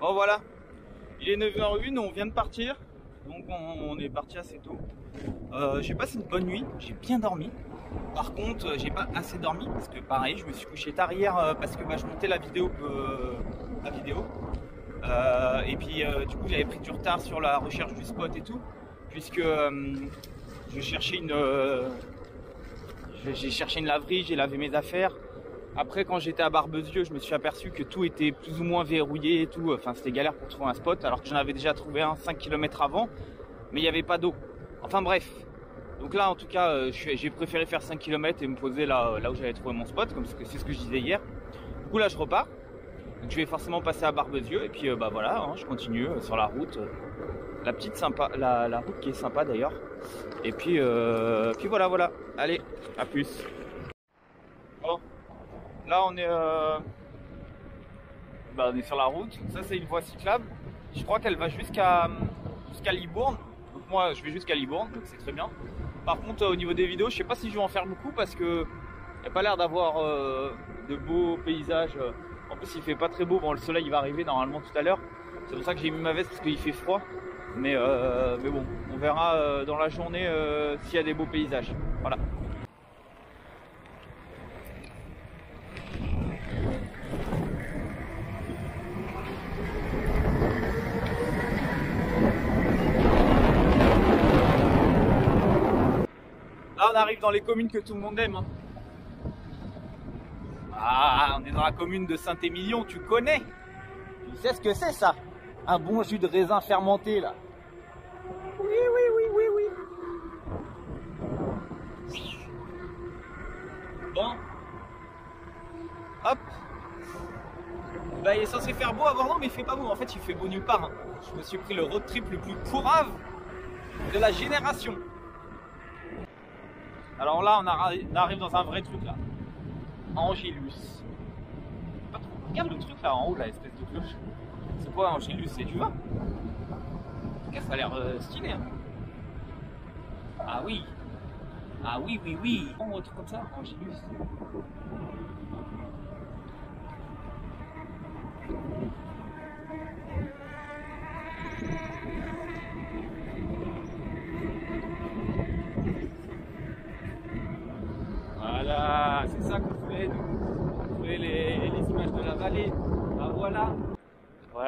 Bon voilà, il est 9h01, on vient de partir. Donc on, est parti assez tôt. Euh, j'ai passé une bonne nuit, j'ai bien dormi. Par contre, euh, j'ai pas assez dormi parce que pareil, je me suis couché tard hier euh, parce que bah, je montais la vidéo, la vidéo. Et puis du coup, j'avais pris du retard sur la recherche du spot et tout, puisque j'ai cherché une laverie, j'ai lavé mes affaires. Après, quand j'étais à Barbezieux, je me suis aperçu que tout était plus ou moins verrouillé et tout. Enfin, c'était galère pour trouver un spot, alors que j'en avais déjà trouvé un 5 km avant, mais il n'y avait pas d'eau. Enfin bref. Donc là, en tout cas, euh, j'ai préféré faire 5 km et me poser là, là où j'avais trouvé mon spot, comme c'est ce que je disais hier. Du coup, là, je repars. Donc, je vais forcément passer à Barbezieux et puis euh, bah voilà, hein, je continue euh, sur la route, euh, la petite sympa, la, route qui est sympa d'ailleurs. Et puis, euh, puis voilà, voilà. Allez, à plus. Là on est, bah, on est sur la route. Ça c'est une voie cyclable. Je crois qu'elle va jusqu'à Libourne. Moi je vais jusqu'à Libourne, donc c'est très bien. Par contre euh, au niveau des vidéos, je sais pas si je vais en faire beaucoup parce que il n'y a pas l'air d'avoir euh, de beaux paysages. en plus, il fait pas très beau. Le soleil il va arriver normalement tout à l'heure. C'est pour ça que j'ai mis ma veste parce qu'il fait froid. Mais, bon, on verra dans la journée s'il y a des beaux paysages. Voilà. Là, on arrive dans les communes que tout le monde aime. hein. Ah, on est dans la commune de Saint-Émilion, tu connais Tu sais ce que c'est ça? Un bon jus de raisin fermenté là. Oui, oui, oui, oui, oui. Bon. Hop. Bah, il est censé faire beau à Bordeaux, mais il fait pas beau. En fait, il fait beau nulle part. hein. Je me suis pris le road trip le plus pourrave de la génération. Alors là, on, arri- on arrive dans un vrai truc là. Angélus. Pas trop. Regarde le truc là en haut, là, espèce de cloche. C'est quoi Angélus C'est du vin? Ça a l'air euh, stylé. hein. Ah oui. Ah oui, oui, oui. Un truc comme ça, Angélus. On voulait les, les images de la vallée. Ah voilà.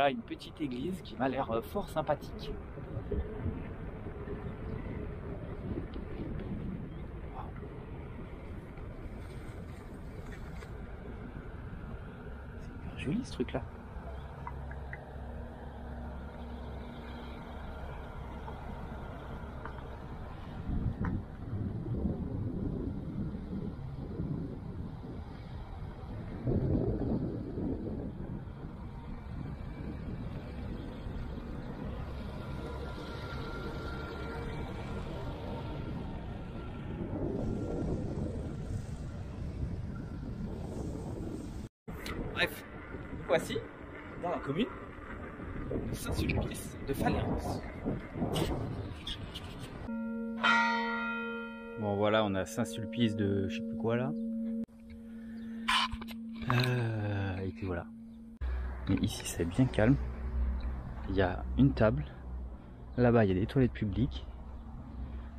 Une petite église qui m'a l'air euh, fort sympathique. Joli ce truc là. Bref, voici dans la commune de Saint-Sulpice de Falérance. Bon voilà, on a Saint-Sulpice de je sais plus quoi là. Euh, et puis voilà. Mais ici c'est bien calme. Il y a une table. Là-bas il y a des toilettes publiques.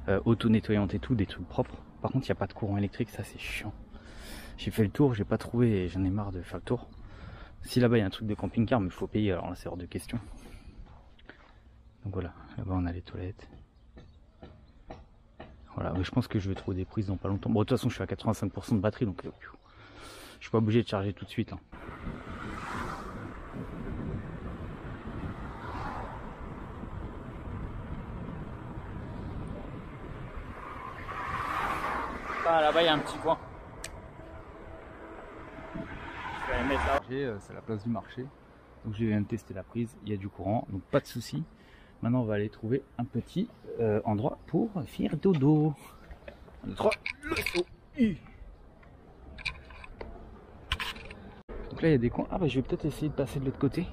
Euh, auto-nettoyantes et tout, des trucs propres. Par contre il n'y a pas de courant électrique, ça c'est chiant. J'ai fait le tour, j'ai pas trouvé et j'en ai marre de faire le tour. Si là-bas il y a un truc de camping-car, mais il faut payer, alors là c'est hors de question. Donc voilà, là-bas on a les toilettes. Voilà, mais je pense que je vais trouver des prises dans pas longtemps. Bon, de toute façon, je suis à 85% de batterie, donc euh, je suis pas obligé de charger tout de suite. hein. Ah, là-bas il y a un petit coin. Je vais Euh, C'est la place du marché. Donc je viens de tester la prise, il y a du courant, donc pas de souci. Maintenant on va aller trouver un petit euh, endroit pour faire dodo. 3, le saut. Hi. Donc là il y a des coins. Ah bah je vais peut-être essayer de passer de l'autre côté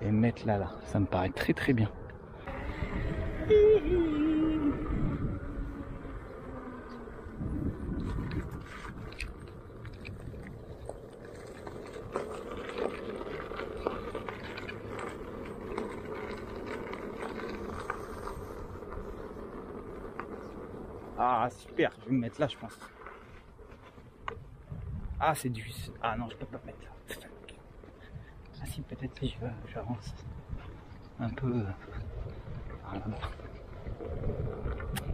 et me mettre là là. Ça me paraît très très bien. Ah, super, je vais me mettre là, je pense. Ah, c'est du. Ah non, je peux pas mettre là. Ah, si, peut-être si j'avance un peu. Euh,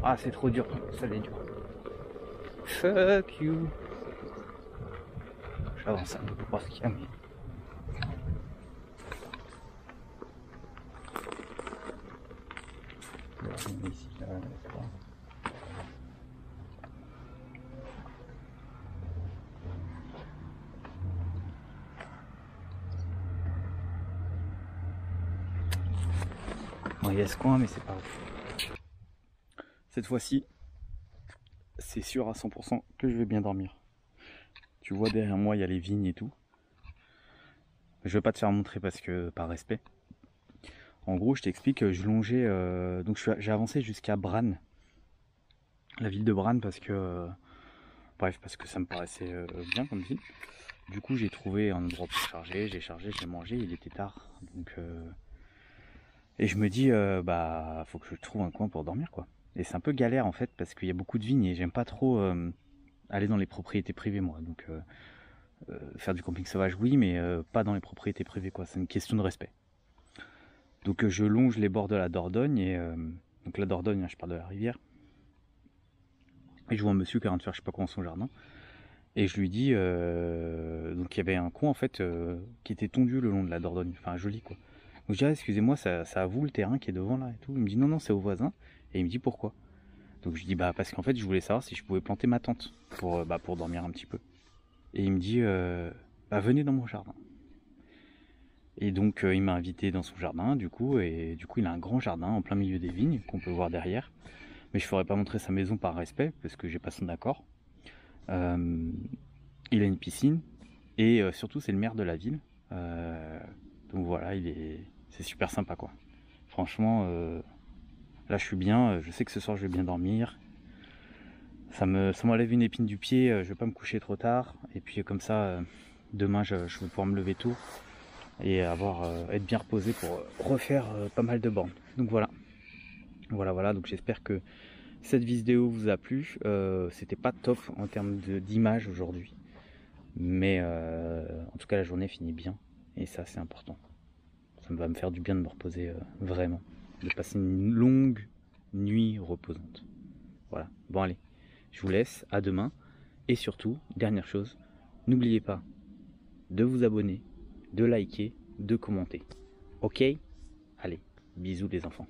ah, c'est trop dur, ça est dur. Fuck you. J'avance un peu pour voir ce qu'il y a, mais. Ici, là, ce coin, mais c'est pas ouf. Cette fois-ci, c'est sûr à 100% que je vais bien dormir. Tu vois derrière moi, il y a les vignes et tout. Je vais pas te faire montrer parce que par respect. En gros, je t'explique, je longeais, euh, donc j'ai avancé jusqu'à Bran, la ville de Bran, parce que, euh, bref, parce que ça me paraissait euh, bien comme ville. Du coup, j'ai trouvé un endroit pour charger, j'ai chargé, j'ai mangé, il était tard, donc et je me dis, euh, bah, faut que je trouve un coin pour dormir, quoi. Et c'est un peu galère, en fait, parce qu'il y a beaucoup de vignes et j'aime pas trop euh, aller dans les propriétés privées, moi. Donc, euh, faire du camping sauvage, oui, mais pas dans les propriétés privées, quoi. C'est une question de respect. Donc, je longe les bords de la Dordogne, et donc la Dordogne, hein, je parle de la rivière. Et je vois un monsieur qui est en train de faire je sais pas quoi dans son jardin. Et je lui dis, donc il y avait un coin en fait qui était tondu le long de la Dordogne, enfin joli quoi. Donc je dis, excusez-moi, ça, ça à vous le terrain qui est devant là et tout. Il me dit, non, non, c'est au voisin. Et il me dit, pourquoi? Donc je dis, bah parce qu'en fait, je voulais savoir si je pouvais planter ma tente pour, euh, bah, pour dormir un petit peu. Et il me dit, euh, bah venez dans mon jardin. Et donc euh, il m'a invité dans son jardin, du coup, et du coup il a un grand jardin en plein milieu des vignes qu'on peut voir derrière. Mais je ne ferai pas montrer sa maison par respect, parce que j'ai pas son accord. il a une piscine, et surtout c'est le maire de la ville. donc voilà, il est, c'est super sympa quoi. Franchement, euh, là je suis bien, euh, je sais que ce soir je vais bien dormir. Ça me, ça m'enlève une épine du pied, euh, je vais pas me coucher trop tard. Et puis comme ça, demain je, vais pouvoir me lever tôt et avoir être bien reposé pour refaire pas mal de bornes. Donc voilà. Voilà voilà, donc j'espère que cette vidéo vous a plu. C'était pas top en termes d'image aujourd'hui. Mais en tout cas la journée finit bien. Et ça c'est important ça va me faire du bien de me reposer euh, vraiment. De passer une longue nuit reposante. Voilà. Bon allez, je vous laisse, à demain. Et surtout, dernière chose, n'oubliez pas de vous abonner, de liker, de commenter. Ok? Allez, bisous les enfants.